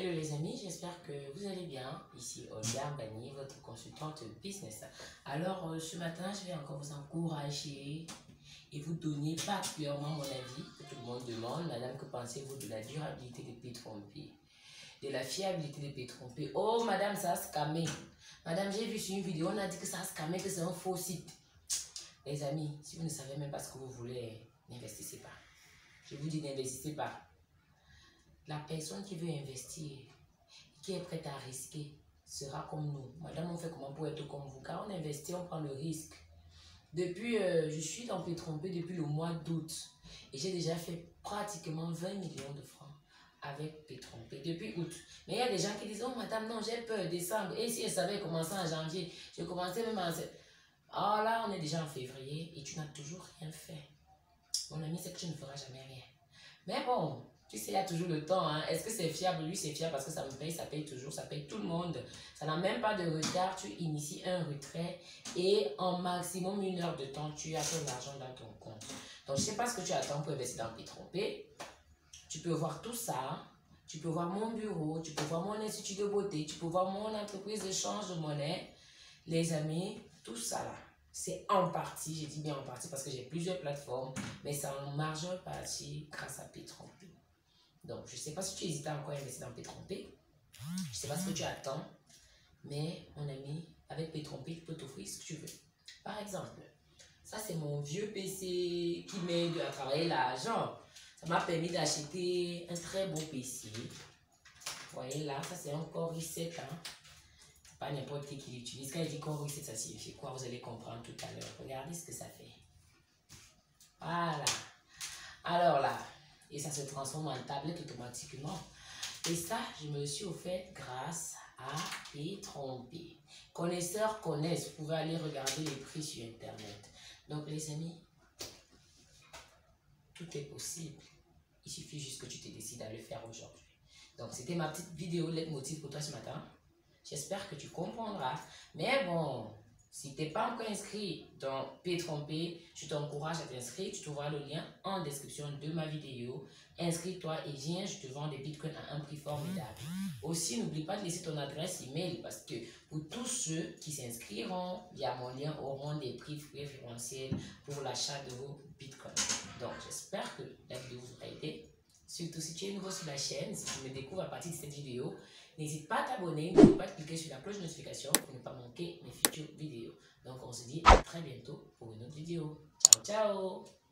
Hello les amis, j'espère que vous allez bien. Ici Olga Bani, votre consultante business. Alors euh, ce matin, je vais encore vous encourager et vous donner particulièrement mon avis que tout le monde demande. Madame, que pensez-vous de la durabilité des pétrompés De la fiabilité des pétrompés? Oh madame, ça a scamé. Madame, j'ai vu sur une vidéo, on a dit que ça a scamé, que c'est un faux site. Les amis, si vous ne savez même pas ce que vous voulez, n'investissez pas. Je vous dis n'investissez pas. La personne qui veut investir, qui est prête à risquer, sera comme nous. Madame, on fait comment pour être comme vous? Car on investit, on prend le risque. Depuis, euh, je suis dans Pétrompé depuis le mois d'août. Et j'ai déjà fait pratiquement 20 millions de francs avec Pétrompé depuis août. Mais il y a des gens qui disent, oh madame, non, j'ai peur, décembre. Et si je savais commencer en janvier, je commençais même en... Oh là, on est déjà en février et tu n'as toujours rien fait. Mon ami, c'est que tu ne feras jamais rien. Mais bon, tu sais, il y a toujours le temps. Hein. Est-ce que c'est fiable? Lui, c'est fiable parce que ça me paye, ça paye toujours, ça paye tout le monde. Ça n'a même pas de retard. Tu inities un retrait et en maximum une heure de temps, tu as ton argent dans ton compte. Donc, je ne sais pas ce que tu attends pour investir dans Pétrompé. Tu peux voir tout ça. Tu peux voir mon bureau, tu peux voir mon institut de beauté, tu peux voir mon entreprise de change de monnaie. Les amis, tout ça là, c'est en partie, j'ai dit bien en partie parce que j'ai plusieurs plateformes, mais c'est en majeure partie grâce à Pétrompé. Donc, je ne sais pas si tu hésites encore à investir dans Pétrompé. Je ne sais pas ce que tu attends. Mais, mon ami, avec Pétrompé, tu peux t'offrir ce que tu veux. Par exemple, ça, c'est mon vieux PC qui m'aide à travailler l'argent. Ça m'a permis d'acheter un très beau PC. Vous voyez là, ça, c'est un Core i7. Hein. Pas n'importe qui qui l'utilise. Quand il dit Core i7, ça signifie quoi? Vous allez comprendre tout à l'heure. Regardez ce que ça fait. Voilà. Alors là, et ça se transforme en tablette automatiquement. Et ça, je me suis offert grâce à Pétrompé. Connaisseurs connaissent, vous pouvez aller regarder les prix sur Internet. Donc les amis, tout est possible. Il suffit juste que tu te décides à le faire aujourd'hui. Donc c'était ma petite vidéo leitmotiv pour toi ce matin. J'espère que tu comprendras. Mais bon, si tu n'es pas encore inscrit dans P-Trompé, je t'encourage à t'inscrire. Tu trouveras le lien en description de ma vidéo. Inscris-toi et viens, je te vends des bitcoins à un prix formidable. Aussi, n'oublie pas de laisser ton adresse email parce que pour tous ceux qui s'inscriront via mon lien auront des prix préférentiels pour l'achat de vos bitcoins. Donc, j'espère que la vidéo vous aura aidé. Surtout si tu es nouveau sur la chaîne, si tu me découvres à partir de cette vidéo, n'hésite pas à t'abonner, n'oublie pas de cliquer sur la cloche de notification pour ne pas manquer mes futures vidéos. Donc on se dit à très bientôt pour une autre vidéo. Ciao, ciao